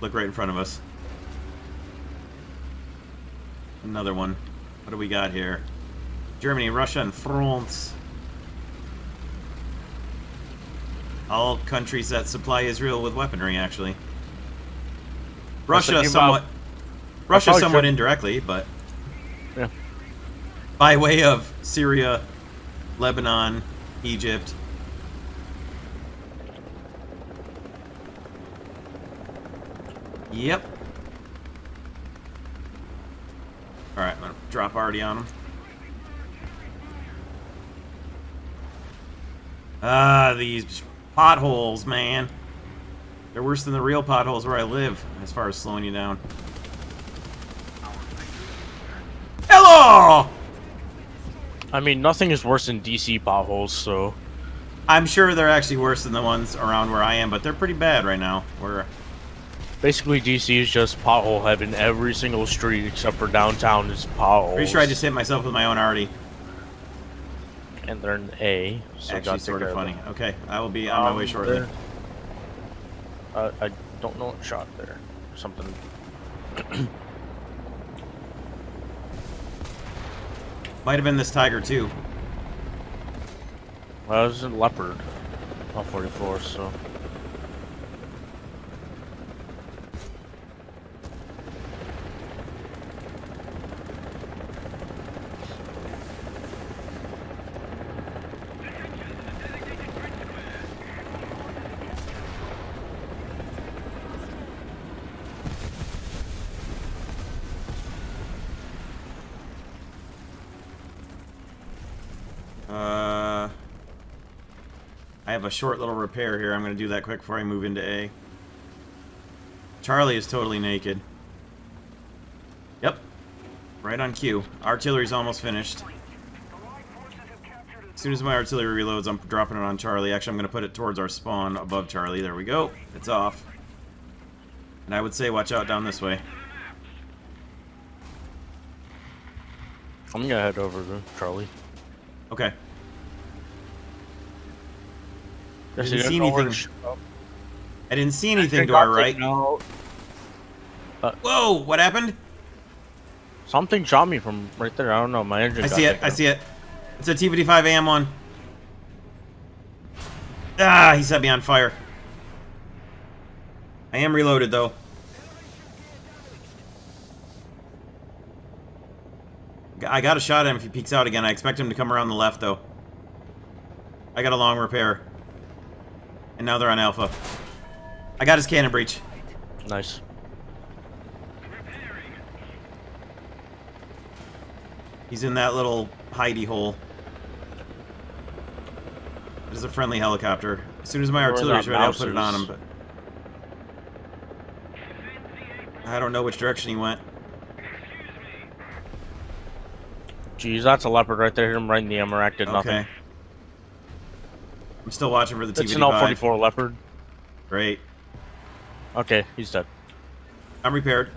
Look right in front of us. Another one. What do we got here? Germany, Russia, and France. All countries that supply Israel with weaponry, actually. Russia somewhat. Russia somewhat indirectly, but Yeah. by way of Syria, Lebanon, Egypt. Yep. Alright, I'm gonna drop already on them. Ah, these potholes, man. They're worse than the real potholes where I live, as far as slowing you down. Hello! I mean, nothing is worse than DC potholes, so I'm sure they're actually worse than the ones around where I am, but they're pretty bad right now. We're basically DC is just pothole heaven. Every single street except for downtown is potholes. pretty sure I just hit myself with my own arty. and they're in A. So Actually, sort of funny. them. Okay, I will be on my way Um, shortly. Uh, I don't know what shot there. Something. Might have been this tiger too. Well, it was a leopard. On 44, so. Uh, I have a short little repair here. I'm going to do that quick before I move into A. Charlie is totally naked. Yep. Right on cue. Artillery's almost finished. As soon as my artillery reloads, I'm dropping it on Charlie. Actually, I'm going to put it towards our spawn above Charlie. There we go. It's off. And I would say watch out down this way. I'm gonna head over to Charlie. Okay. Guess Didn't see don't know where anything. oh, I didn't see anything it to our right. taken out. Whoa! What happened? Something shot me from right there. I don't know. My engine. I see it. taken I see it. It's a T-55 AM one. Ah, he set me on fire. I am reloaded though. I got a shot at him if he peeks out again. I expect him to come around the left though. I got a long repair. And now they're on Alpha. I got his cannon breach. Nice. He's in that little hidey hole. There's a friendly helicopter. As soon as my artillery's ready, I'll put it on him, but... I don't know which direction he went. Jeez, that's a leopard right there. Hit him right in the MRAC. Did nothing. I'm still watching for the It's an L-44 leopard. Great. Okay, he's dead. I'm repaired.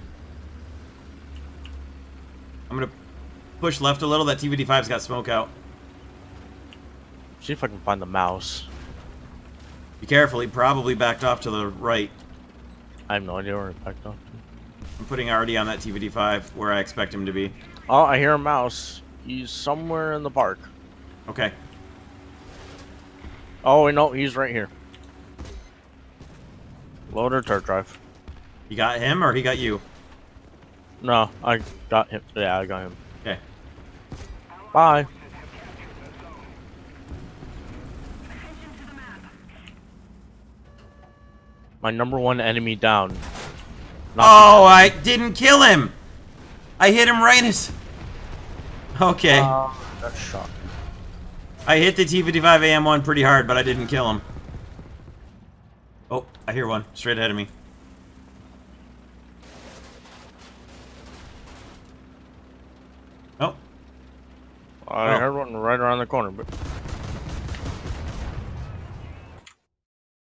I'm gonna push left a little. That T-55's got smoke out. See if I can find the mouse. Be careful, he probably backed off to the right. I have no idea where it backed up. I'm putting arty on that T-55 where I expect him to be. Oh, I hear a mouse. He's somewhere in the park. Okay. Oh, no, he's right here. Loader turret drive. You got him or he got you? No, I got him. Yeah, I got him. Okay. Bye. My number one enemy down. Not Oh, I didn't kill him. I hit him right as. Okay. Uh, that shot. I hit the T-55 AM1 pretty hard, but I didn't kill him. Oh, I hear one straight ahead of me. Oh, I Oh. heard one right around the corner, but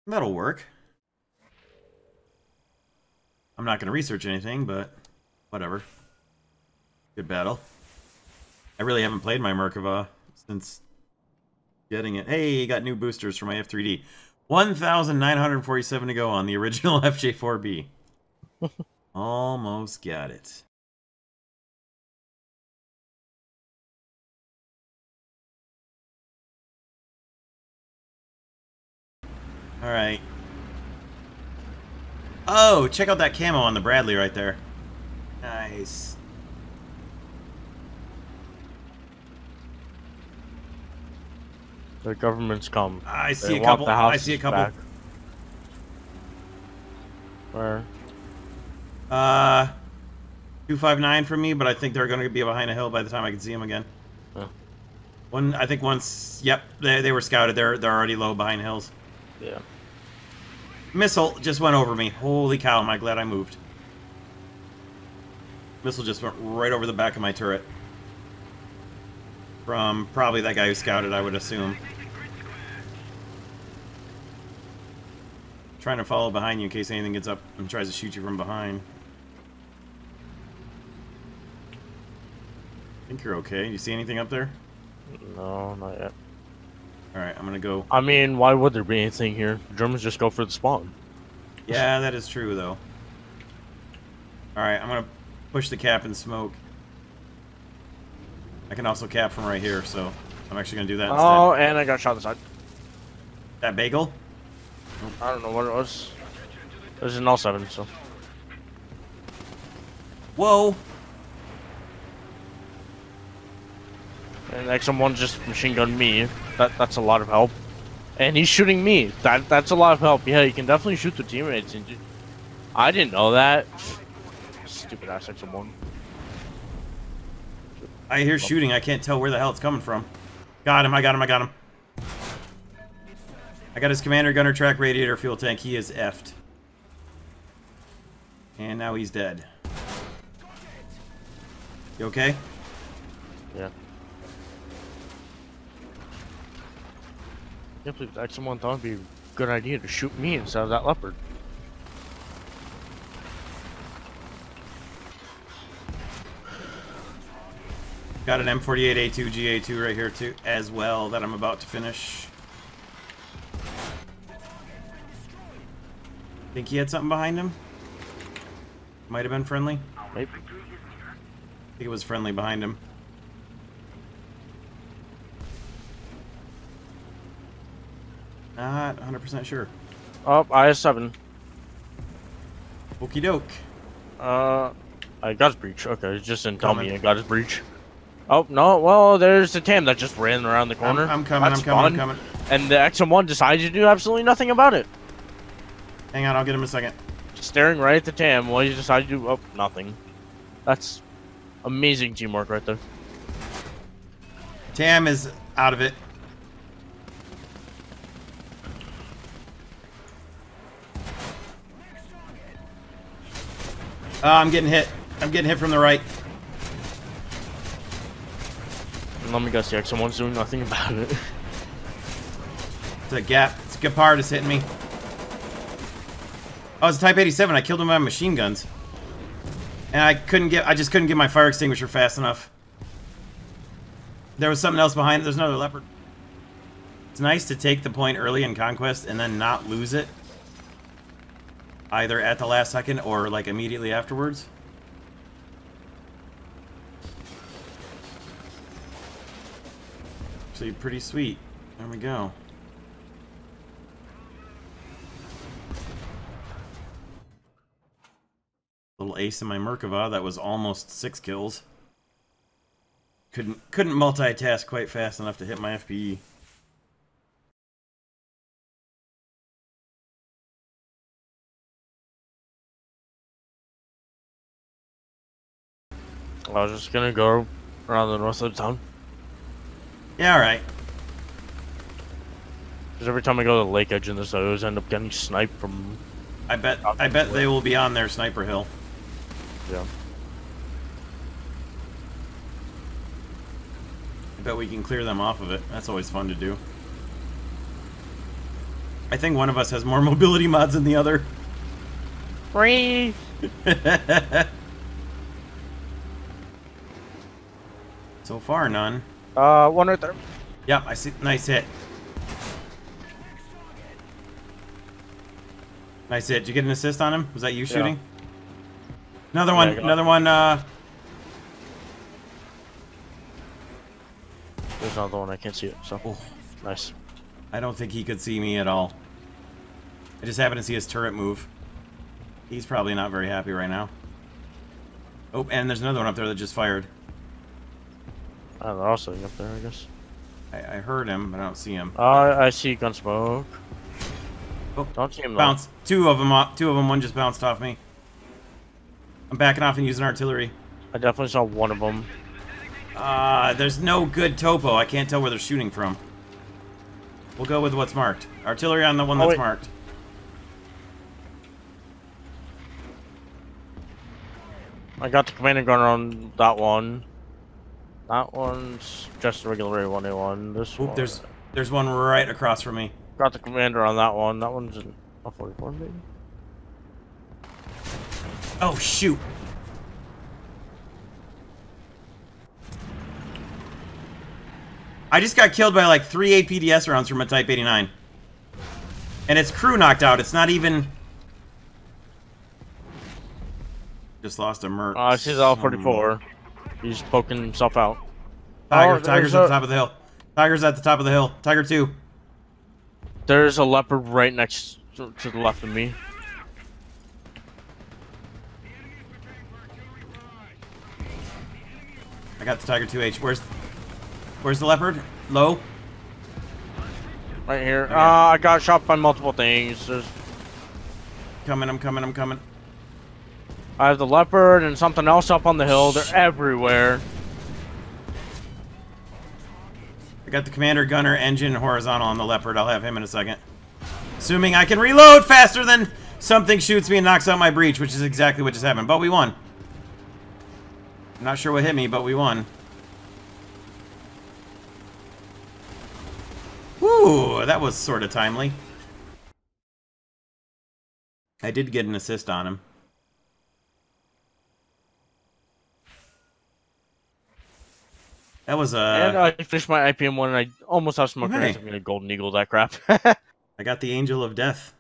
that'll work. I'm not going to research anything, but whatever. Good battle. I really haven't played my Merkava since getting it. Hey, got new boosters for my F3D. 1,947 to go on the original FJ4B. Almost got it. Alright. Oh, check out that camo on the Bradley right there. Nice. The government's come. I see They a couple. I see a couple. back. Where? Uh, 259 for me, but I think they're going to be behind a hill by the time I can see them again. Oh. One, I think once, yep, they, they were scouted. They're, they're already low behind hills. Yeah. Missile just went over me. Holy cow, am I glad I moved. Missile just went right over the back of my turret. From probably that guy who scouted, I would assume. Trying to follow behind you in case anything gets up and tries to shoot you from behind. I think you're okay. You see anything up there? No, not yet. Alright, I'm gonna go. I mean, why would there be anything here? Germans just go for the spawn. Yeah, that is true, though. Alright, I'm gonna push the cap and smoke. I can also cap from right here, so I'm actually gonna do that oh, instead. Oh, and I got shot in the side. That bagel? I don't know what it was. It was an L7, so. Whoa! And like someone just machine gunned me. That that's a lot of help. And he's shooting me. That that's a lot of help. Yeah, you can definitely shoot the teammates. And I didn't know that. Stupid ass X1. I hear shooting. I can't tell where the hell it's coming from. Got him, I got him, I got him. I got his commander gunner track radiator fuel tank. He is effed. And now he's dead. You okay? Yeah. Can't believe that someone thought it'd be a good idea to shoot me instead of that leopard. Got an M48A2 GA2 right here too, as well, that I'm about to finish. Think he had something behind him? Might have been friendly. I think it was friendly behind him. Not 100% sure. Oh, IS-7. Okie doke. Uh, I got his breach. Okay, just didn't tell me I got his breach. Oh, no, well, there's the Tam that just ran around the I'm, corner. I'm coming, That's I'm coming, fun. I'm coming. And the XM1 decided to do absolutely nothing about it. Hang on, I'll get him in a second. Staring right at the Tam while you decide to do, oh, nothing. That's amazing teamwork right there. Tam is out of it. Oh, I'm getting hit. I'm getting hit from the right. Let me guess, the XM1's doing nothing about it. It's a gap. It's Gepard is hitting me. Oh, it's a Type 87. I killed him with my machine guns. And I couldn't get, I just couldn't get my fire extinguisher fast enough. There was something else behind it. There's another leopard. It's nice to take the point early in Conquest and then not lose it. Either at the last second or like immediately afterwards. Actually pretty sweet. There we go. Little ace in my Merkava that was almost six kills. Couldn't couldn't multitask quite fast enough to hit my. FPE. I was just gonna go around the north of the town. Yeah, alright. Because every time I go to the lake edge in this, I always end up getting sniped from. I bet I bet they will be on their sniper hill. Yeah. I bet we can clear them off of it. That's always fun to do. I think one of us has more mobility mods than the other. Free! so far, none. Uh, one right there. Yep, I see. Nice hit. Nice hit. Did you get an assist on him? Was that you shooting? Another one. Got- Another one. Uh, There's another one. I can't see it. So oh, nice. I don't think he could see me at all. I just happened to see his turret move. He's probably not very happy right now. Oh, and there's another one up there that just fired. I don't know. Also up there, I guess. I, I heard him, but I don't see him. Uh, I see Gunsmoke. Oh, Don't see him though. Bounce. Two of them. Two of them. One just bounced off me. I'm backing off and using artillery. I definitely saw one of them. Uh, there's no good topo. I can't tell where they're shooting from. We'll go with what's marked. Artillery on the one Oh, that's wait. marked. I got the commander gunner on that one. That one's just a regular A1A1. This Oop, one. there's there's one right across from me. Got the commander on that one. That one's a 44 maybe. Oh shoot! I just got killed by like three APDS rounds from a Type 89. And its crew knocked out. It's not even... Just lost a Merc. Uh, I see the L44. He's poking himself out. Tiger, Oh, Tiger's there's at the a- top of the hill. Tiger's at the top of the hill. Tiger 2. There's a leopard right next to, to the left of me. I got the Tiger 2H. Where's... Where's the Leopard? Low? Right here. Okay. Uh, I got shot by multiple things. There's, Coming, I'm coming, I'm coming. I have the leopard and something else up on the hill. They're everywhere. I got the commander, gunner, engine, horizontal on the leopard. I'll have him in a second. Assuming I can reload faster than something shoots me and knocks out my breach, which is exactly what just happened. But we won. I'm not sure what hit me, but we won. Woo, that was sort of timely. I did get an assist on him. That was a. and I finished my IPM one and I almost have smoke Hey. I'm gonna golden eagle that crap. I got the Angel of Death.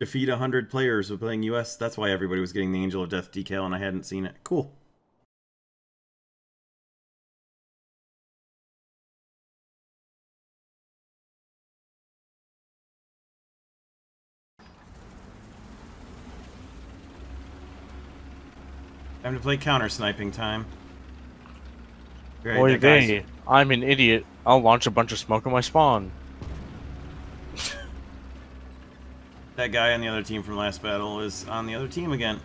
Defeat 100 players with playing US. That's why everybody was getting the Angel of Death decal and I hadn't seen it. Cool. Time to play counter sniping time. Great, Boy, that guy's- they, I'm an idiot. I'll launch a bunch of smoke on my spawn. That guy on the other team from last battle is on the other team again.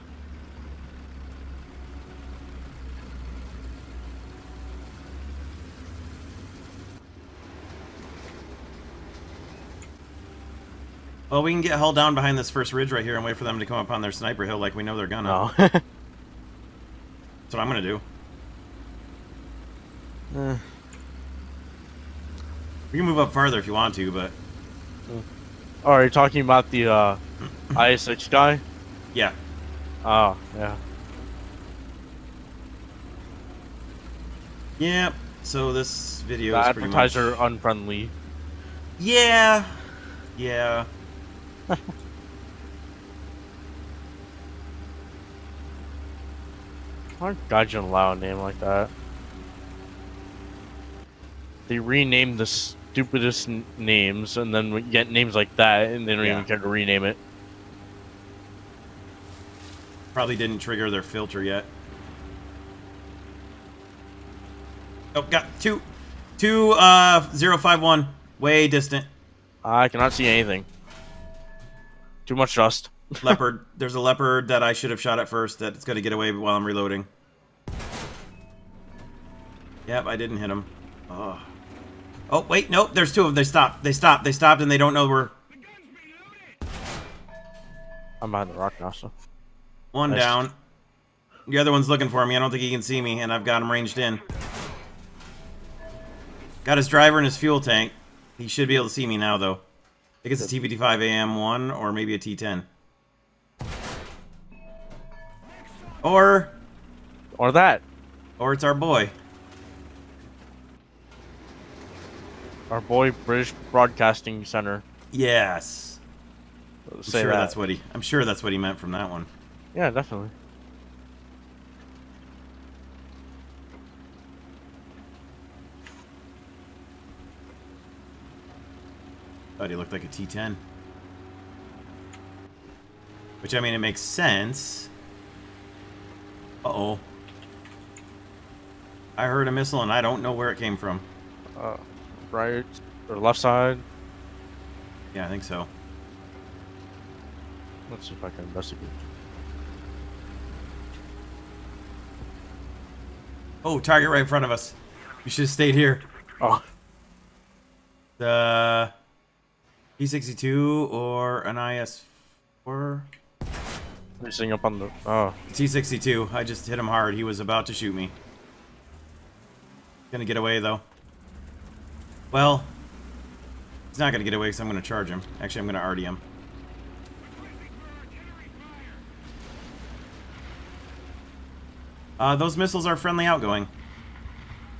Well, we can get held down behind this first ridge right here and wait for them to come up on their sniper hill like we know they're gonna. Oh. That's what I'm gonna do. Eh. We can move up farther if you want to, but are you talking about the uh, IS6 guy? yeah. Oh, yeah. Yeah, So this video The is pretty much... advertiser unfriendly. Yeah. Yeah. Why God you allow a name like that? They renamed the stupidest n- names, and then we get names like that, and they don't Yeah. even care to rename it. Probably didn't trigger their filter yet. Oh, got two, two, uh, zero five one, way distant. I cannot see anything. Too much dust. Leopard. There's a leopard that I should have shot at first. That's going to get away while I'm reloading. Yep, I didn't hit him. Oh. Oh wait, nope. There's two of them. They stopped. They stopped. They stopped, and they don't know we're I'm behind the rock now, so. one Nice. down. The other one's looking for me. I don't think he can see me, and I've got him ranged in. Got his driver and his fuel tank. He should be able to see me now, though. I think it's a T-55 AM1 or maybe a T10. Or, Or that. or it's our boy. Our boy British Broadcasting Center. Yes. I'm Say sure that. that's what he. I'm sure that's what he meant from that one. Yeah, definitely. Thought he looked like a T-10. Which, I mean, it makes sense. Uh-oh. I heard a missile and I don't know where it came from. Uh, right or left side. Yeah, I think so. Let's see if I can investigate. Oh, target right in front of us. You should have stayed here. Oh, The T62 or an IS-4? racing up on the. Oh, T62. I just hit him hard. He was about to shoot me. Gonna get away, though. Well, he's not gonna get away because I'm gonna charge him. Actually, I'm gonna arty him. Uh, those missiles are friendly outgoing.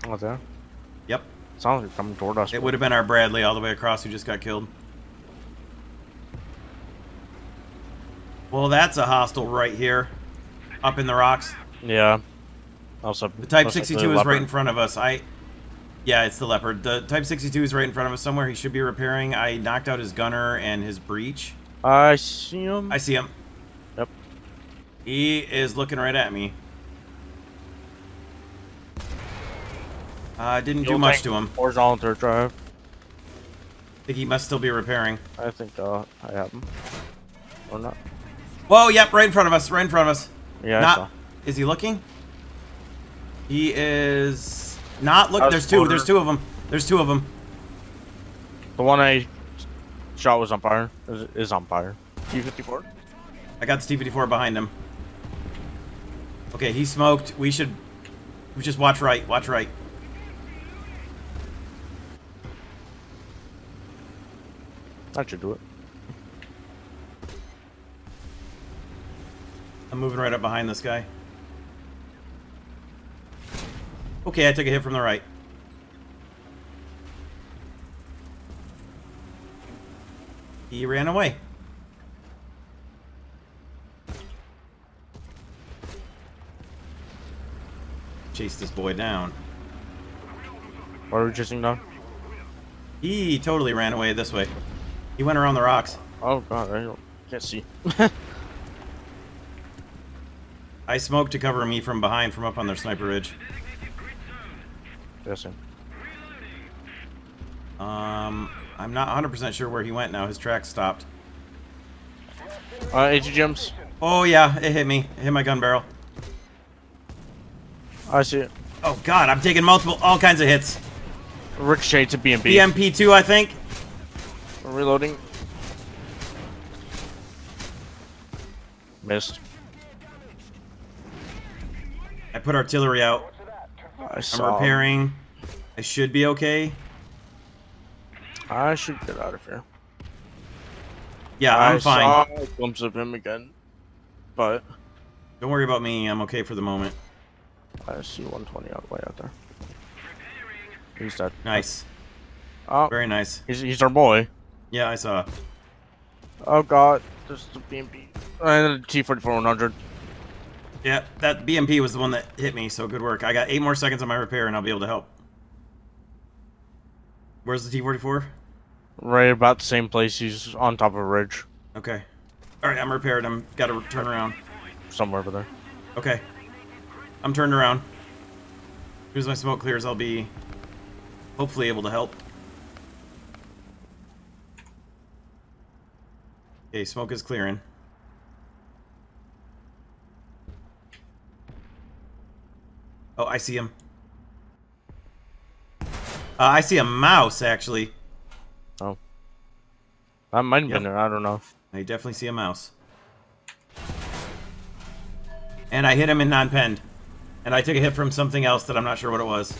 oh, there. Yep. Sounds like coming toward us. It would have been our Bradley all the way across who just got killed. Well, that's a hostile right here. Up in the rocks. Yeah. Also, The Type 62 is right in front of us. I... Yeah, it's the Leopard. The Type 62 is right in front of us somewhere. He should be repairing. I knocked out his gunner and his breach. I see him. I see him. Yep. He is looking right at me. Uh, didn't do much to him. Horizontal drive. I think he must still be repairing. I think uh, I have him. Or not. Whoa, yep, right in front of us, right in front of us. Yeah, I not, saw. Is he looking? He is not look. There's two. quarter? There's two of them. There's two of them. The one I shot was on fire. Is, is on fire. T-54. I got the T-54 behind him. Okay, he smoked. We should we just watch right. Watch right. That should do it. I'm moving right up behind this guy. Okay, I took a hit from the right. He ran away. Chase this boy down. What are we chasing down? He totally ran away this way. He went around the rocks. Oh god, I don't, can't see. I smoked to cover me from behind from up on their sniper ridge. Um, I'm not 100% sure where he went now. His track stopped. Uh, ATGMs. Oh yeah, it hit me. It hit my gun barrel. I see it. Oh god, I'm taking multiple, all kinds of hits. Ricochet to BMP. BMP2, I think. Reloading. Missed. I put artillery out. I I'm repairing. I should be okay. I should get out of here. Yeah, I I'm fine. I saw a glimpse of him again, but Don't worry about me. I'm okay for the moment. I see 120 out way out there. He's dead. Nice. Oh, Very nice. he's, he's our boy. Yeah, I saw. Oh god, there's the BMP. And the T-44-100. Yeah, that BMP was the one that hit me, so good work. I got eight more seconds on my repair and I'll be able to help. Where's the T-44? Right about the same place. He's on top of a ridge. Okay. Alright, I'm repaired. I'm gotta turn around. Somewhere over there. Okay. I'm turned around. As soon as my smoke clears, I'll be hopefully able to help. Okay, smoke is clearing. Oh, I see him. Uh, I see a mouse, actually. Oh. That might have Yep. been there. I don't know. I definitely see a mouse. And I hit him in non-penned. And I took a hit from something else that I'm not sure what it was.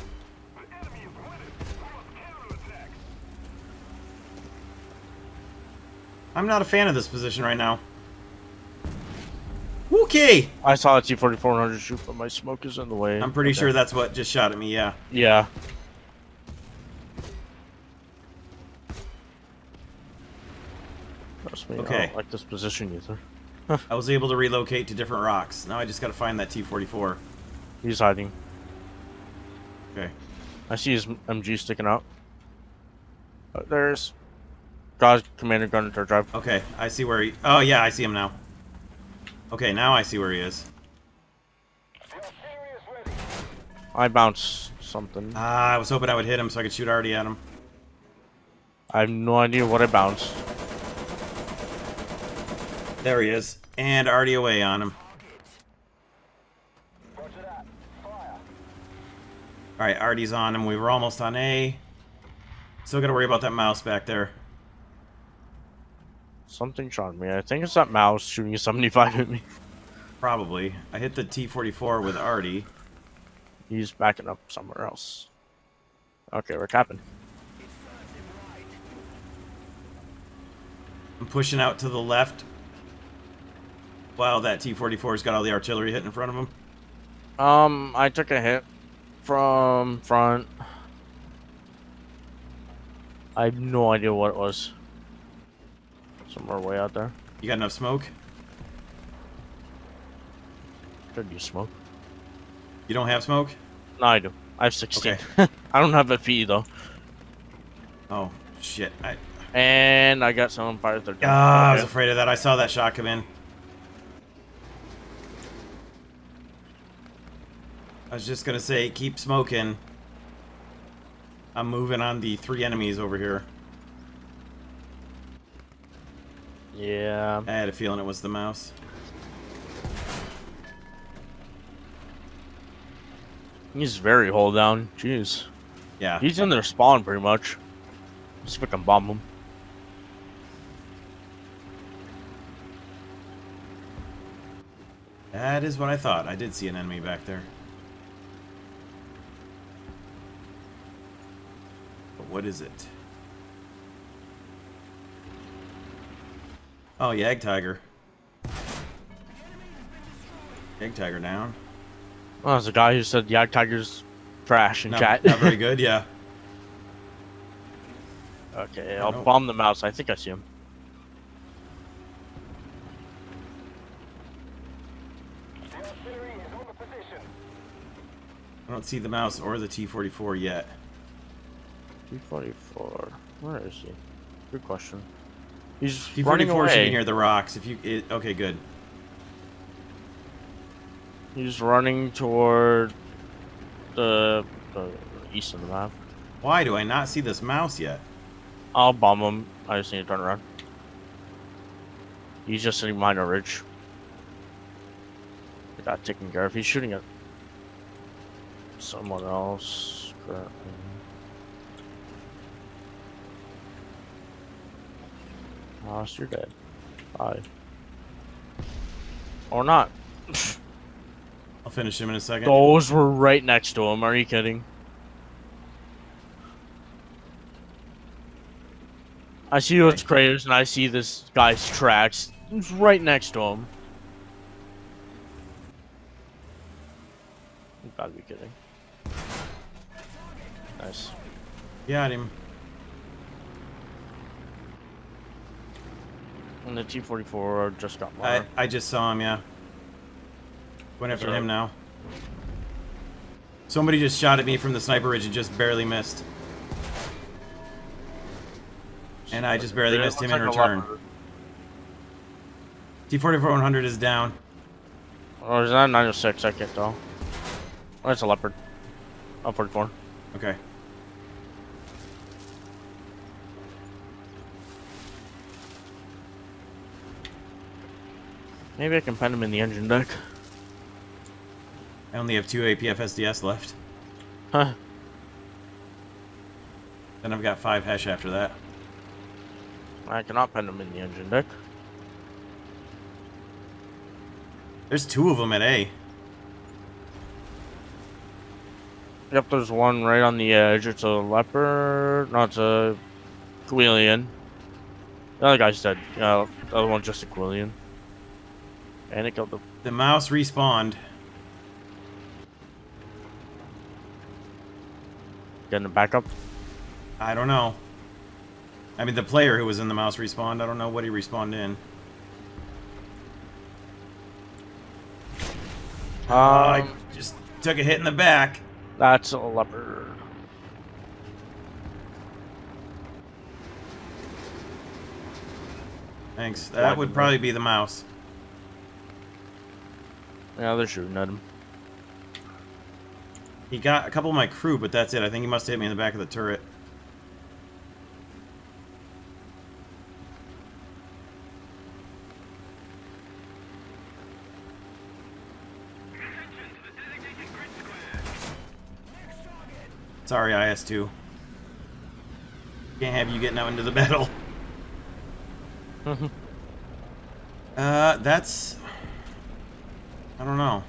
I'm not a fan of this position right now. Okay! I saw a T-44-100 shoot, but my smoke is in the way. I'm pretty Okay. sure that's what just shot at me, yeah. Yeah. Trust me, I Okay. don't like this position either. I was able to relocate to different rocks. Now I just gotta find that T-44. He's hiding. Okay. I see his MG sticking out. Uh, there's God's commander Gunner into drive. Okay, I see where he... Oh, yeah, I see him now. Okay, now I see where he is. I bounced something. Ah, I was hoping I would hit him so I could shoot Artie at him. I have no idea what I bounced. There he is. And Artie away on him. Alright, Artie's on him. We were almost on A. Still gotta worry about that mouse back there. Something shot me. I think it's that mouse shooting a 75 at me. Probably. I hit the T-44 with Artie. He's backing up somewhere else. Okay, we're capping. I'm pushing out to the left. Wow, that T-44's got all the artillery hit in front of him. Um, I took a hit from front. I have no idea what it was. Somewhere way out there. You got enough smoke? Could you smoke? You don't have smoke? No, I do. I have 16. Okay. I don't have a FE though. Oh, shit. I, And I got some fire 13. ah, I was afraid of that. I saw that shot come in. I was just gonna say, keep smoking. I'm moving on the three enemies over here. Yeah. I had a feeling it was the mouse. He's very hold down. Jeez. Yeah. He's in their spawn pretty much. I can bomb him. That is what I thought. I did see an enemy back there. But what is it? Oh, Jagdtiger. Yag Tiger down. Oh, there's a guy who said Jagdtiger's trash in Not, chat. not very good, yeah. okay, I'll no. bomb the mouse. I think I see him. I don't see the mouse or the T-44 yet. T44. Where is he? Good question. He's running T-44 away. should be near the rocks. If you, it, okay, good. He's running toward the, the east of the map. Why do I not see this mouse yet? I'll bomb him. I just need to turn around. He's just sitting behind a ridge. Got taken care of. He's shooting at someone else. currently. Ross, you're dead. Bye. Or not. I'll finish him in a second. Those were right next to him. Are you kidding? I see those craters and I see this guy's tracks. It's right next to him. You gotta be kidding. Nice. Got him. And the T-44 just got more. I, I just saw him, yeah. Going after him now. Somebody just shot at me from the sniper ridge and just barely missed. And I just barely missed him in return. T-44-100 is down. Oh, is that 906? I can't tell. Oh, it's a leopard. Oh, 44. Okay. Maybe I can pen him in the engine deck. I only have two APFSDS left. Huh. Then I've got five Hesh after that. I cannot pen them in the engine deck. There's two of them at A. Yep, there's one right on the edge. It's a leopard. No, it's a Quillian. The other guy's dead. Yeah, the other one's just a Quillian. And it killed the. The mouse respawned. Getting a backup? I don't know. I mean, the player who was in the mouse respawned. I don't know what he respawned in. Oh, I Um, just took a hit in the back. that's a leopard. Thanks. That would probably be the mouse. Yeah, they're shooting at him. He got a couple of my crew, but that's it. I think he must have hit me in the back of the turret. Sorry, IS-2. Can't have you getting out into the battle. uh, that's... I don't know.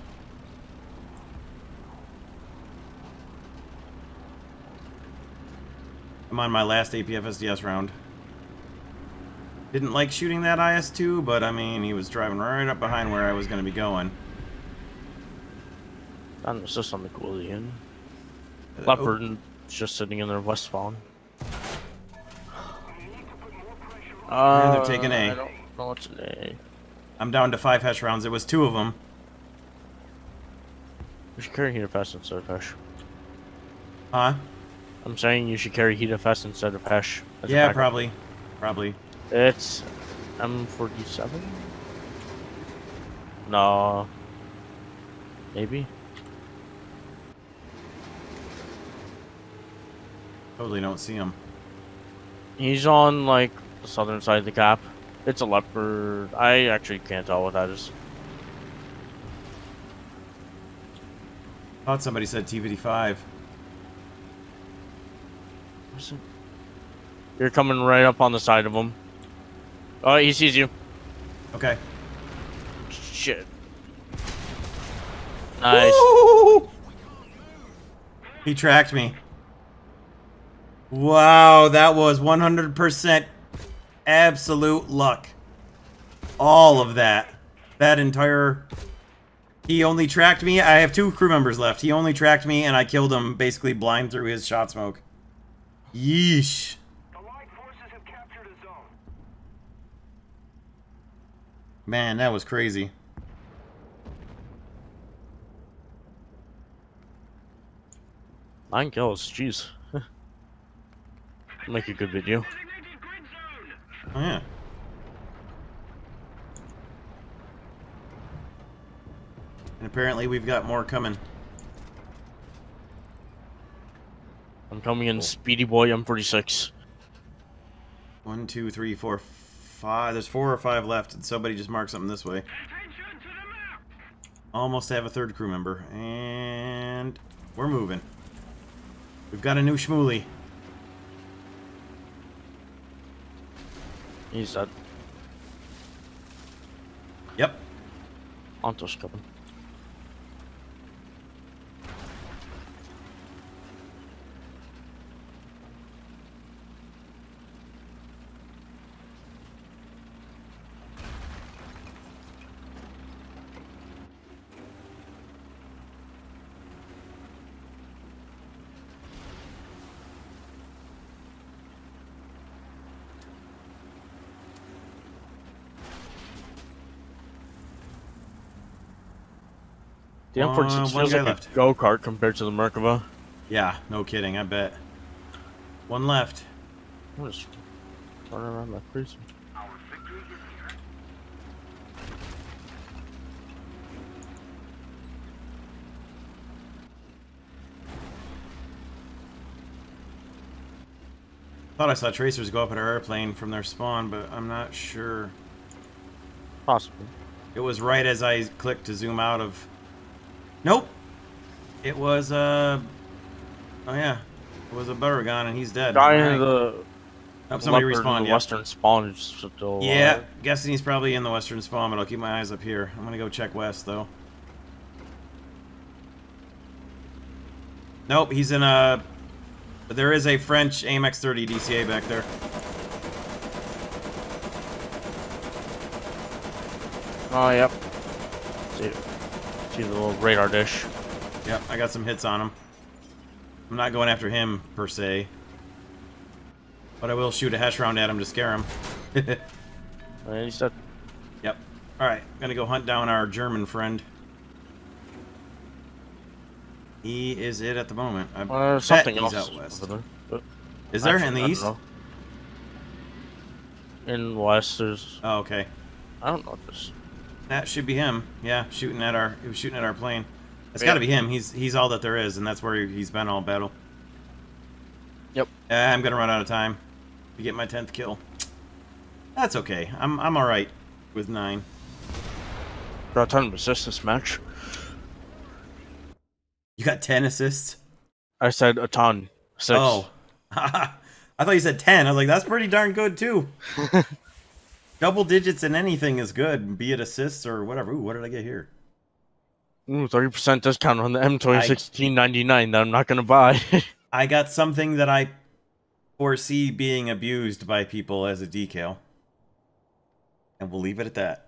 I'm on my last APFSDS round. Didn't like shooting that IS-2, but I mean, he was driving right up behind where I was going to be going. And it's just on the Quillian. Uh, Leopard and just sitting in their west spawn. Uh, they're taking A. I don't know what's an A. I'm down to five Hesh rounds. It was two of them. You should carry HEAT-FS instead of Hesh. Huh? I'm saying you should carry HEAT-FS instead of Hesh. Yeah, probably. Probably. It's M47? No. Maybe? Totally don't see him. He's on, like, the southern side of the cap. It's a leopard. I actually can't tell what that is. Thought somebody said T-55. Where's it? You're coming right up on the side of him. Oh, he sees you. Okay. Shit. Nice. Woo! He tracked me. Wow, that was 100% absolute luck. All of that. That entire... He only tracked me. I have two crew members left. He only tracked me, and I killed him basically blind through his shot smoke. Yeesh. Allied forces have captured a zone. Man, that was crazy. Nine kills. Jeez. Make a good video. Designated grid zone. Oh, yeah. And apparently we've got more coming. I'm coming in Speedy Boy M46. One, two, three, four, five. There's four or five left, and somebody just marked something this way. Attention to the map. Almost have a third crew member. And we're moving. We've got a new Shmooly. He's dead. Yep. Anto's coming. The Uh, M46 one feels like left. a go-kart compared to the Merkava. Yeah, no kidding, I bet. One left. I'm just running around like crazy. Our victory is here. Thought I saw tracers go up at our airplane from their spawn, but I'm not sure. Possibly. It was right as I clicked to zoom out of... Nope! It was, uh... Oh, yeah. It was a Buttergon, and he's dead. Guy in the Oh, somebody respawned, the yeah. western spawn is still Yeah, alive. guessing he's probably in the western spawn, but I'll keep my eyes up here. I'm gonna go check west, though. Nope, he's in a... But there is a French AMX-30 DCA back there. Oh, yep. See, see the little radar dish. Yep, I got some hits on him. I'm not going after him, per se. But I will shoot a Hesh round at him to scare him. And he said, Yep. Alright, gonna go hunt down our German friend. He is it at the moment. I Uh, something he's else. out west. there, Is there actually, in the I east? In west, there's Oh, okay. I don't know if this. That should be him. Yeah, shooting at our he was shooting at our plane. It's Yeah. got to be him. He's he's all that there is, and that's where he's been all battle. Yep. Uh, I'm gonna run out of time to get my tenth kill. That's okay. I'm I'm all right with nine. Got a ton of assists this match. You got ten assists. I said a ton. Six. Oh, I thought you said ten. I was like, that's pretty darn good too. Double digits in anything is good, be it assists or whatever. Ooh, what did I get here? Ooh, 30% discount on the M2016.99 that I'm not gonna buy. I got something that I foresee being abused by people as a decal. And we'll leave it at that.